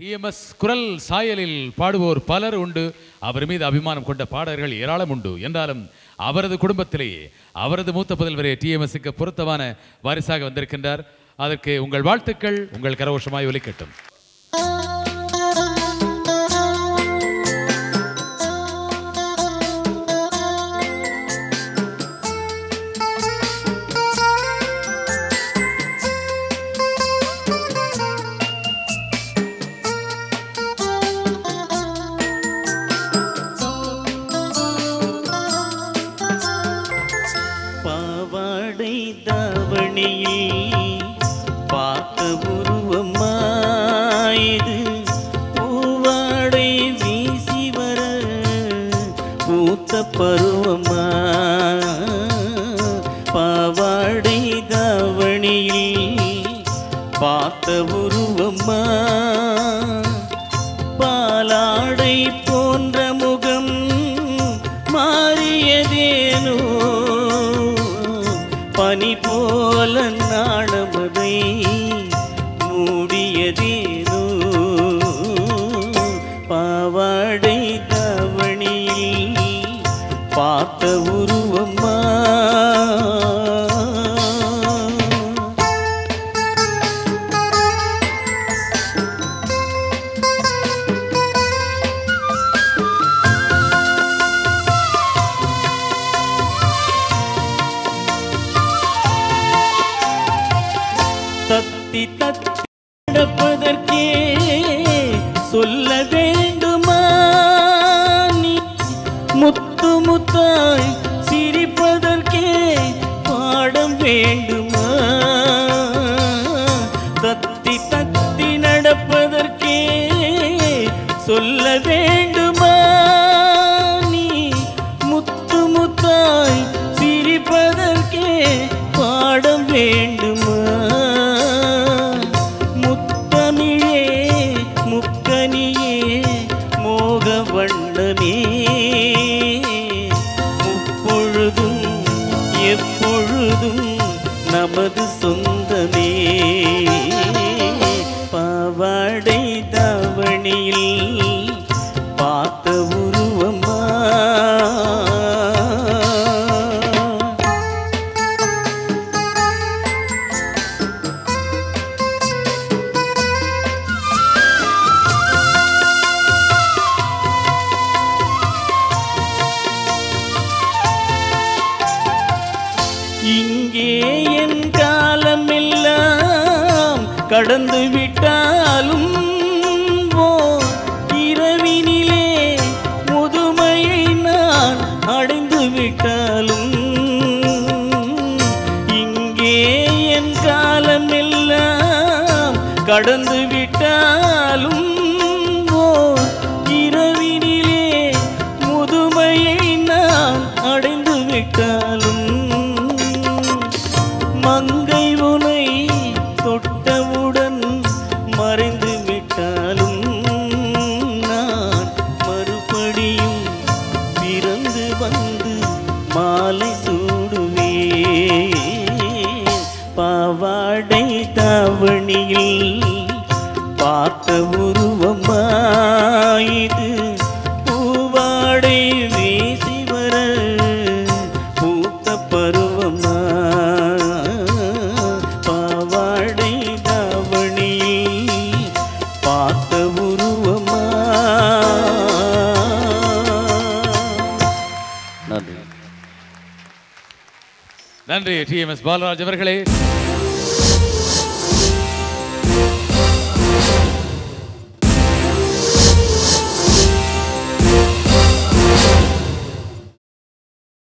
TMS குரல் சாயலில் பாடுவோர் பலர் உண்டு. அவர் மீது அபிமானம் கொண்ட பாடகர்கள் ஏராளம் உண்டு. என்றாலும் அவரது குடும்பத்திலேயே அவரது மூத்த புதல்வரே டிஎம்எஸ்க்கு பொருத்தமான வாரிசாக வந்திருக்கின்றார். அதற்கு உங்கள் வாழ்த்துக்கள் உங்கள் கரகோஷமாய் ஒலிக்கட்டும். பார்த்த உருவம்மா. பாலாடை போன்ற முகம் மாறியதேனோ. பனி போல நாணமதை. வேண்டுமா? தத்தி தத்தி நடப்பதற்கே சொல்ல வேண்டுமா? நீ முத்து முத்தாய் சிரிப்பதற்கே பாடம் வேண்டும்? நமது சொந்தமே இங்கே என் காலமெல்லாம் கடந்து விட்டாலும் இரவினிலே முதுமையை நான் அடைந்து விட்டாலும் இங்கே என் காலமெல்லாம் கடந்து விட்டாலும் இரவினிலே முதுமையை நான் அடைந்து விட்டாலும் தாவணியில் பார்த்த உருவமா பூவாடை வீசி வர பூத்த பருவமா பாவாடை தாவணி பார்த்த உருவமா நன்றி. நன்றி டிஎம்எஸ் பாலராஜ் அவர்களே.